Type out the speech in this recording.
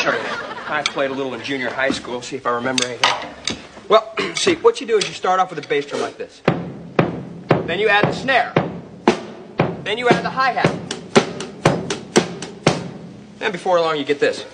sure. I played a little in junior high school, see if I remember anything. Well, see, what you do is you start off with a bass drum like this. Then you add the snare. Then you add the hi-hat. And before long, you get this.